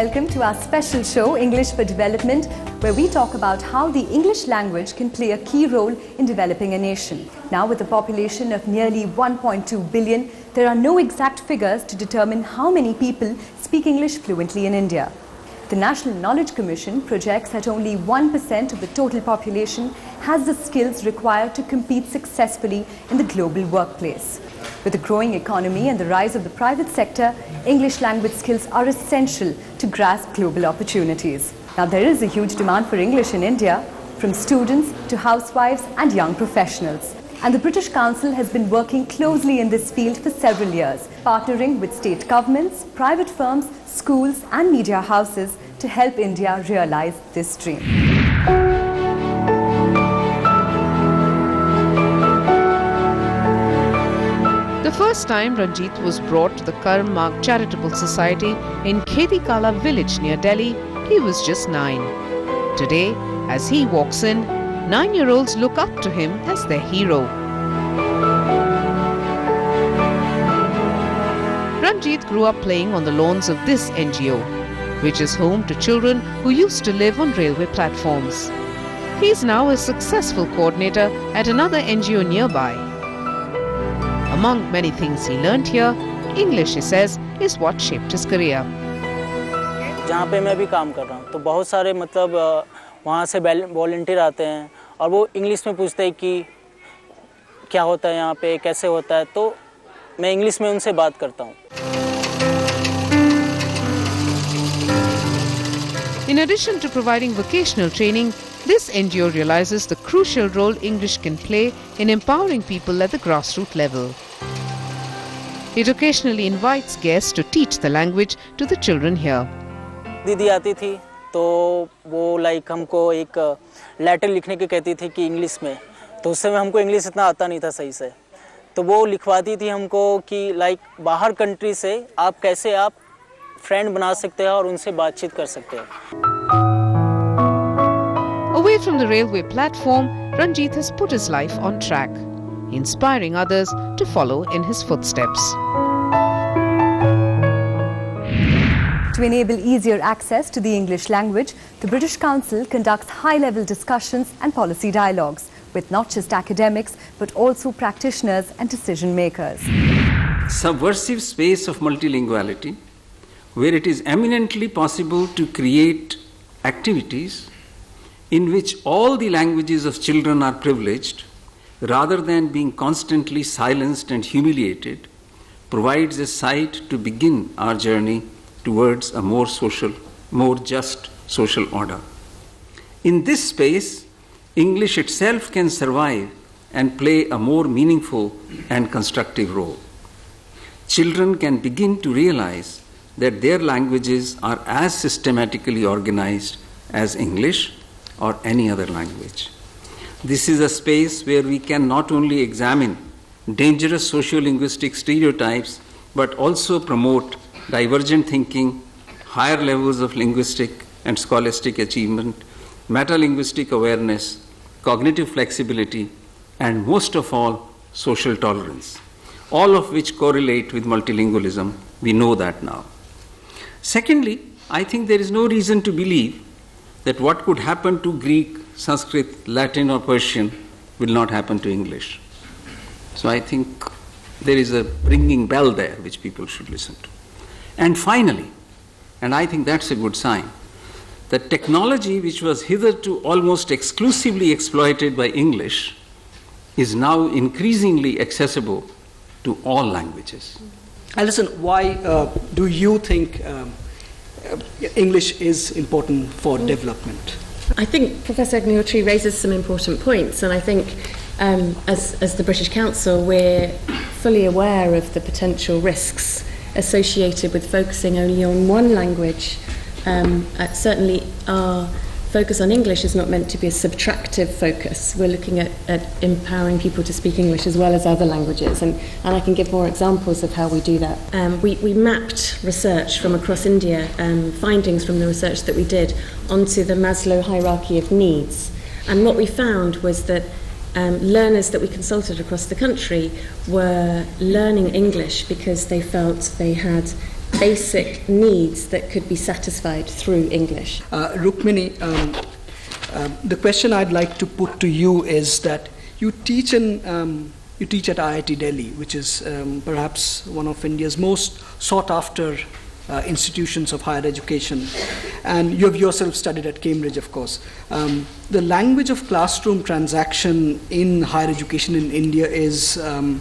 welcome to our special show, English for Development, where we talk about how the English language can play a key role in developing a nation. Now, with a population of nearly 1.2 billion, there are no exact figures to determine how many people speak English fluently in India. The National Knowledge Commission projects that only 1% of the total population has the skills required to compete successfully in the global workplace. With the growing economy and the rise of the private sector, English language skills are essential to grasp global opportunities. Now, there is a huge demand for English in India, from students to housewives and young professionals. And the British Council has been working closely in this field for several years, partnering with state governments, private firms, schools, and media houses to help India realize this dream. The first time Ranjit was brought to the Karm Marg Charitable Society in Khedikala village near Delhi, he was just nine. Today, as he walks in, nine year olds look up to him as their hero. Ranjit grew up playing on the lawns of this NGO, which is home to children who used to live on railway platforms. He is now a successful coordinator at another NGO nearby. Among many things he learned here, English, he says, is what shaped his career. जहाँ पे मैं भी काम कर रहा हूँ तो बहुत सारे मतलब अ, वहाँ से वॉल्टियर आते हैं और वो इंग्लिश में पूछते हैं कि क्या होता है यहाँ पे कैसे होता है तो मैं इंग्लिश में उनसे बात करता हूँ In addition to providing vocational training, this NGO realizes the crucial role English can play in empowering people at the grassroots level. It occasionally invites guests to teach the language to the children here. दीदी आती थी तो वो like हमको एक letter लिखने की कहती थी कि इंग्लिश में तो उस समय हमको इंग्लिश इतना आता नहीं था सही से तो वो लिखवाती थी हमको कि लाइक बाहर कंट्री से आप कैसे आप फ्रेंड बना सकते हैं और उनसे बातचीत कर सकते हैं Away from the railway platform, Ranjit has put his life on track, inspiring others to follow in his footsteps. To enable easier access to the English language, the British Council conducts high level discussions and policy dialogues with not just academics but also practitioners and decision makers. subversive space of multilinguality where it is eminently possible to create activities in which all the languages of children are privileged rather than being constantly silenced and humiliated provides a site to begin our journey towards a more social, more just social order. In this space, English itself can survive and play a more meaningful and constructive role. Children can begin to realize that their languages are as systematically organized as English or any other language. This is a space where we can not only examine dangerous sociolinguistic stereotypes but also promote divergent thinking, higher levels of linguistic and scholastic achievement, metalinguistic awareness, cognitive flexibility, and most of all, social tolerance, all of which correlate with multilingualism. We know that now. Secondly, I think there is no reason to believe that what could happen to Greek, Sanskrit, Latin, or Persian will not happen to English. So I think there is a ringing bell there which people should listen to. And finally, and I think that's a good sign, that technology which was hitherto almost exclusively exploited by English is now increasingly accessible to all languages. Alison, why uh, do you think um, uh, English is important for development? I think Professor Agnihotri raises some important points, and I think um, as, as the British Council, we're fully aware of the potential risks associated with focusing only on one language. Um, uh, certainly, our focus on English is not meant to be a subtractive focus. We're looking at, at empowering people to speak English as well as other languages, and, and I can give more examples of how we do that. Um, we, we mapped research from across India, um, findings from the research that we did, onto the Maslow hierarchy of needs. And what we found was that um, learners that we consulted across the country were learning English because they felt they had basic needs that could be satisfied through English. Uh, Rukmini, um, um, the question I'd like to put to you is that you teach in um, you teach at IIT Delhi, which is um, perhaps one of India's most sought after uh, institutions of higher education, and you have yourself studied at Cambridge, of course. Um, the language of classroom transaction in higher education in India is, um,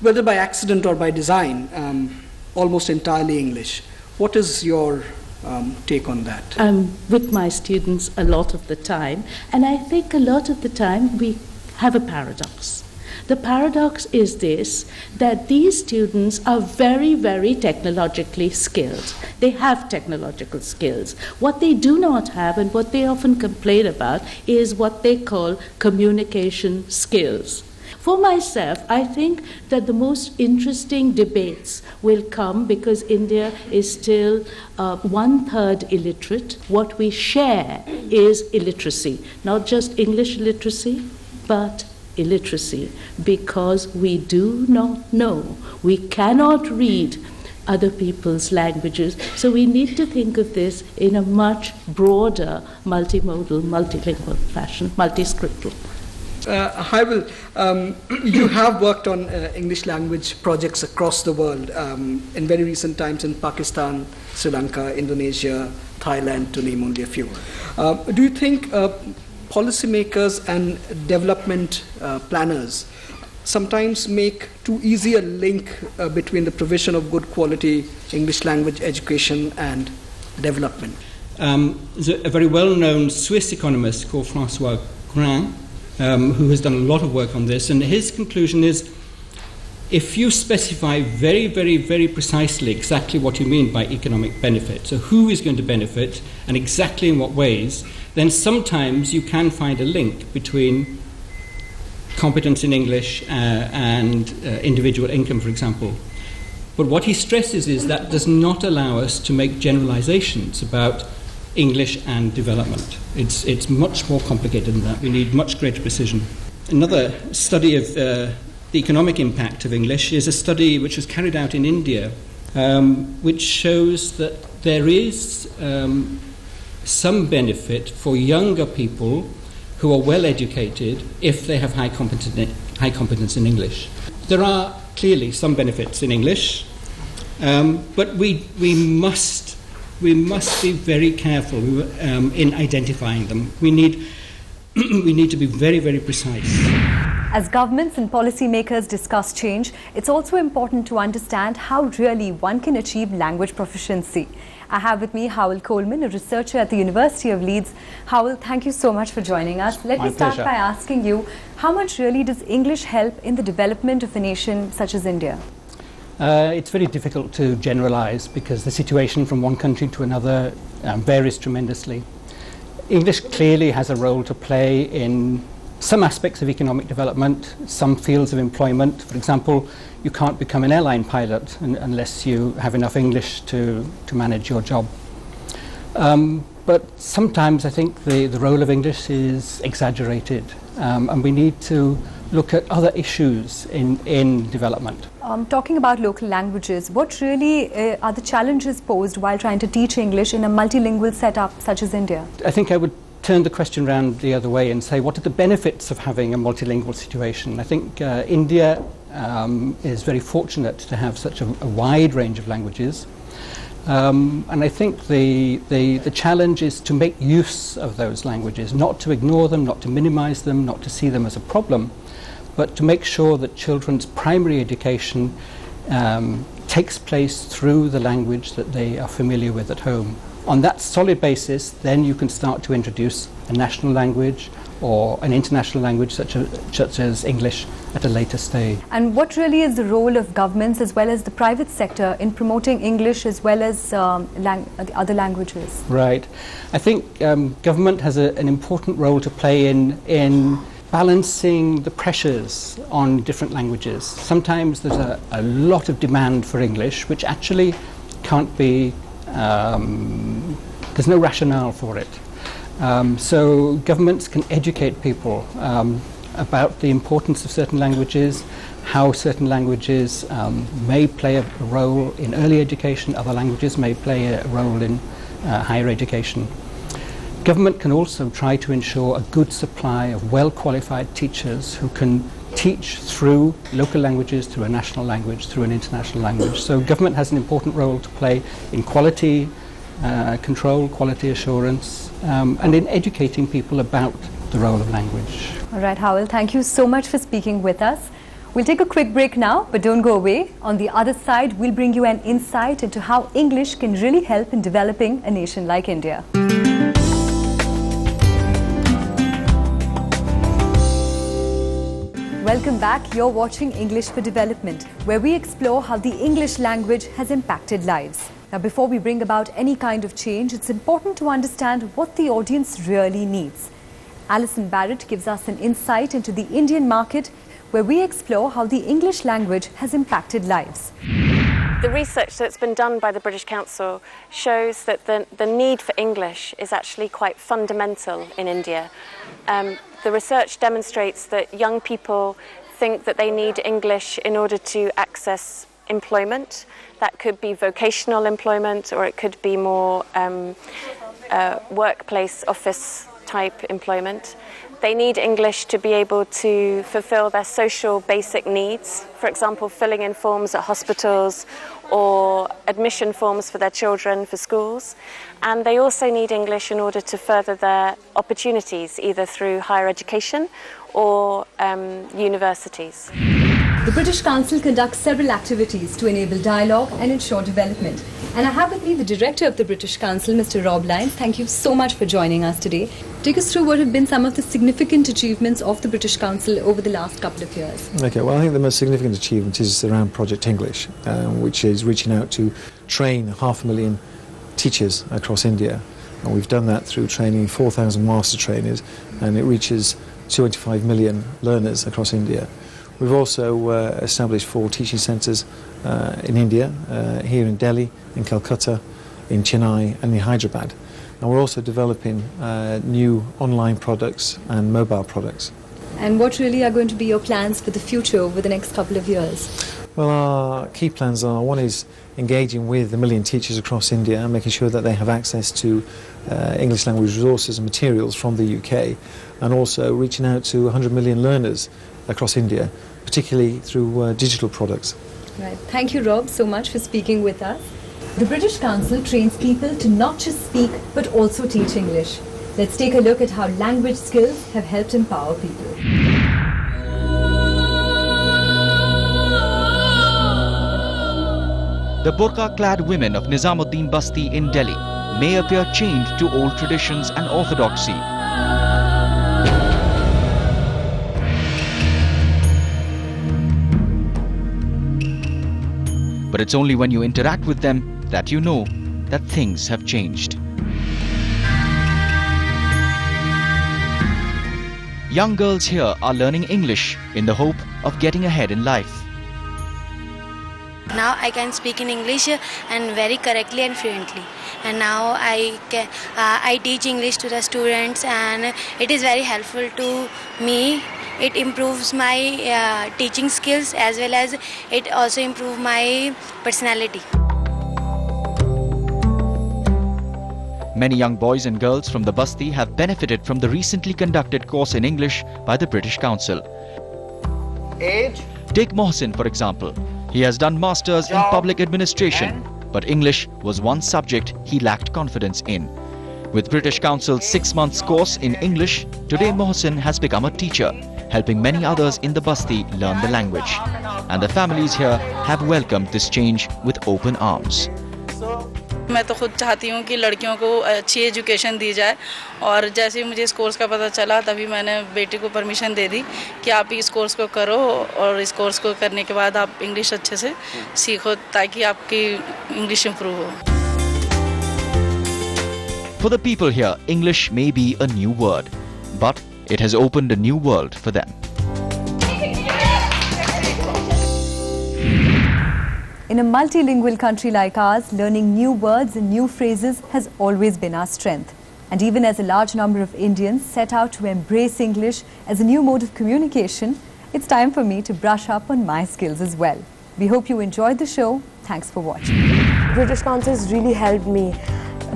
whether by accident or by design, um, almost entirely English. What is your um, take on that? I'm with my students a lot of the time, and I think a lot of the time we have a paradox. The paradox is this that these students are very, very technologically skilled. They have technological skills. What they do not have, and what they often complain about, is what they call communication skills. For myself, I think that the most interesting debates will come because India is still uh, one third illiterate. What we share is illiteracy, not just English literacy, but illiteracy, because we do not know, we cannot read other people's languages. So we need to think of this in a much broader multimodal, multilingual fashion, multiscriptal. Uh, will. Um, you have worked on uh, English language projects across the world um, in very recent times in Pakistan, Sri Lanka, Indonesia, Thailand, to name only a few. Uh, do you think uh, policymakers and development uh, planners sometimes make too easy a link uh, between the provision of good quality English language education and development? Um, a, very well known Swiss economist called Francois Grin um, who has done a lot of work on this, and his conclusion is if you specify very, very, very precisely exactly what you mean by economic benefit, so who is going to benefit and exactly in what ways, then sometimes you can find a link between competence in English uh, and uh, individual income, for example. But what he stresses is that does not allow us to make generalizations about English and development. It's, it's much more complicated than that. We need much greater precision. Another study of uh, the economic impact of English is a study which was carried out in India, um, which shows that there is um, some benefit for younger people who are well educated if they have high competence, high competence in English. There are clearly some benefits in English, um, but we, we must we must be very careful um, in identifying them. We need, we need to be very, very precise. As governments and policymakers discuss change, it's also important to understand how really one can achieve language proficiency. I have with me Hywel Coleman, a researcher at the University of Leeds. Hywel, thank you so much for joining us. Let My me start pleasure. by asking you, how much really does English help in the development of a nation such as India? Uh, it's very difficult to generalize because the situation from one country to another um, varies tremendously. English clearly has a role to play in some aspects of economic development, some fields of employment. For example, you can't become an airline pilot un- unless you have enough English to, to manage your job. Um, but sometimes I think the, the role of English is exaggerated, um, and we need to look at other issues in, in development. Um, talking about local languages, what really uh, are the challenges posed while trying to teach English in a multilingual setup such as India? I think I would turn the question around the other way and say, what are the benefits of having a multilingual situation? I think uh, India um, is very fortunate to have such a, a wide range of languages. Um, and I think the, the, the challenge is to make use of those languages, not to ignore them, not to minimize them, not to see them as a problem, but to make sure that children's primary education um, takes place through the language that they are familiar with at home. On that solid basis, then you can start to introduce a national language or an international language such as, such as English at a later stage. And what really is the role of governments as well as the private sector in promoting English as well as um, lang- the other languages? Right. I think um, government has a, an important role to play in, in balancing the pressures on different languages. Sometimes there's a, a lot of demand for English, which actually can't be, um, there's no rationale for it. Um, so governments can educate people um, about the importance of certain languages, how certain languages um, may play a role in early education, other languages may play a role in uh, higher education. Government can also try to ensure a good supply of well qualified teachers who can teach through local languages, through a national language, through an international language. So government has an important role to play in quality uh, control, quality assurance, um, and in educating people about the role of language. All right, Hywel, thank you so much for speaking with us. We'll take a quick break now, but don't go away. On the other side, we'll bring you an insight into how English can really help in developing a nation like India. Welcome back. You're watching English for Development, where we explore how the English language has impacted lives. Now, before we bring about any kind of change, it's important to understand what the audience really needs. Alison Barrett gives us an insight into the Indian market, where we explore how the English language has impacted lives. The research that's been done by the British Council shows that the, the need for English is actually quite fundamental in India. Um, the research demonstrates that young people think that they need English in order to access employment. That could be vocational employment or it could be more um, uh, workplace office type employment. They need English to be able to fulfill their social basic needs, for example, filling in forms at hospitals or admission forms for their children for schools. And they also need English in order to further their opportunities, either through higher education or um, universities. The British Council conducts several activities to enable dialogue and ensure development. And I have with me the Director of the British Council, Mr. Rob Lynes. Thank you so much for joining us today. Take us through what have been some of the significant achievements of the British Council over the last couple of years. Okay, well, I think the most significant achievement is around Project English, uh, which is reaching out to train half a million teachers across India. And we've done that through training 4,000 master trainers, and it reaches 25 million learners across India. We've also uh, established four teaching centres uh, in India, uh, here in Delhi, in Calcutta, in Chennai and in Hyderabad. And we're also developing uh, new online products and mobile products. And what really are going to be your plans for the future over the next couple of years? Well, our key plans are one is engaging with a million teachers across India and making sure that they have access to uh, English language resources and materials from the UK, and also reaching out to 100 million learners across India, particularly through uh, digital products. Right. Thank you, Rob, so much for speaking with us. The British Council trains people to not just speak but also teach English. Let's take a look at how language skills have helped empower people. The burqa clad women of Nizamuddin Basti in Delhi may appear chained to old traditions and orthodoxy. But it's only when you interact with them that you know that things have changed. Young girls here are learning English in the hope of getting ahead in life. Now I can speak in English and very correctly and fluently. And now I can, uh, I teach English to the students and it is very helpful to me. It improves my uh, teaching skills as well as it also improves my personality. Many young boys and girls from the Basti have benefited from the recently conducted course in English by the British Council. Age? Take Mohsin, for example. He has done masters in public administration, but English was one subject he lacked confidence in. With British Council's six months course in English, today Mohsin has become a teacher, helping many others in the Basti learn the language. And the families here have welcomed this change with open arms. मैं तो खुद चाहती हूँ कि लड़कियों को अच्छी education दी जाए और जैसे ही मुझे इस कोर्स का पता चला तभी मैंने बेटी को परमिशन दे दी कि आप इस कोर्स को करो और इस कोर्स को करने के बाद आप इंग्लिश अच्छे से सीखो ताकि आपकी इंग्लिश इम्प्रूव हो For the people here, English may be a new word, but it has opened a new world for them. In a multilingual country like ours, learning new words and new phrases has always been our strength. And even as a large number of Indians set out to embrace English as a new mode of communication, it's time for me to brush up on my skills as well. We hope you enjoyed the show. Thanks for watching. British Council has really helped me.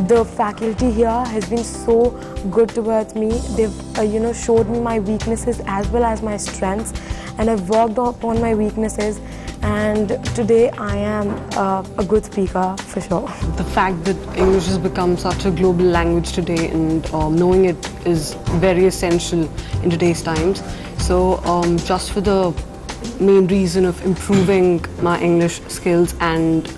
The faculty here has been so good towards me. They've, uh, you know, showed me my weaknesses as well as my strengths, and I've worked upon my weaknesses. And today I am uh, a good speaker for sure. The fact that English has become such a global language today, and um, knowing it is very essential in today's times. So, um, just for the main reason of improving my English skills and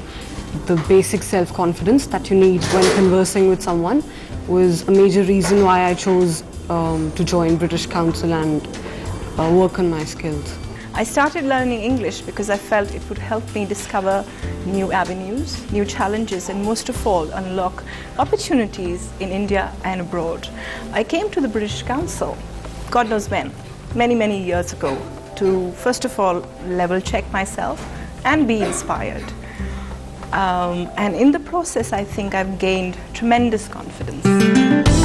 the basic self-confidence that you need when conversing with someone was a major reason why I chose um, to join British Council and uh, work on my skills. I started learning English because I felt it would help me discover new avenues, new challenges, and most of all, unlock opportunities in India and abroad. I came to the British Council, God knows when, many, many years ago, to first of all level check myself and be inspired. Um, and in the process, I think I've gained tremendous confidence.